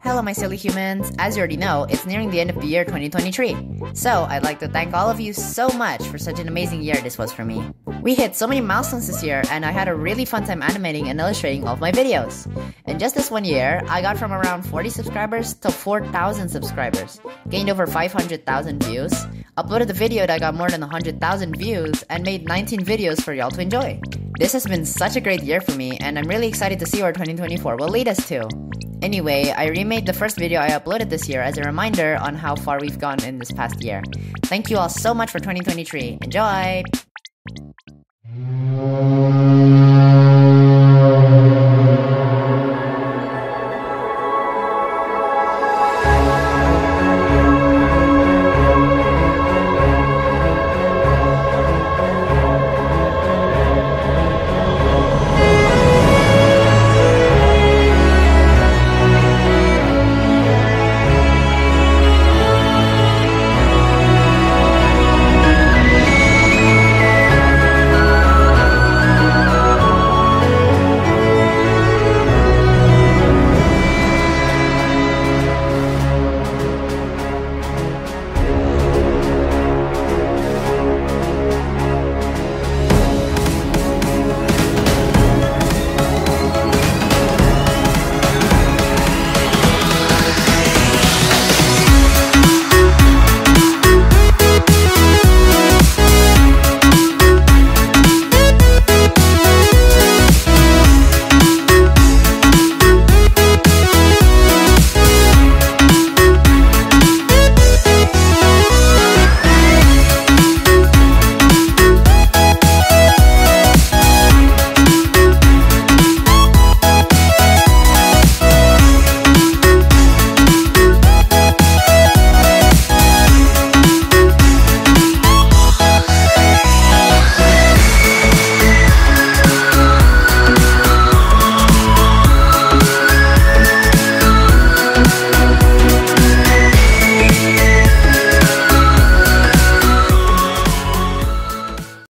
Hello, my silly humans. As you already know, it's nearing the end of the year 2023. So, I'd like to thank all of you so much for such an amazing year this was for me. We hit so many milestones this year, and I had a really fun time animating and illustrating all of my videos. In just this one year, I got from around 40 subscribers to 4,000 subscribers, gained over 500,000 views, uploaded a video that got more than 100,000 views, and made 19 videos for y'all to enjoy. This has been such a great year for me, and I'm really excited to see where 2024 will lead us to. Anyway, I remade the first video I uploaded this year as a reminder on how far we've gone in this past year. Thank you all so much for 2023. Enjoy!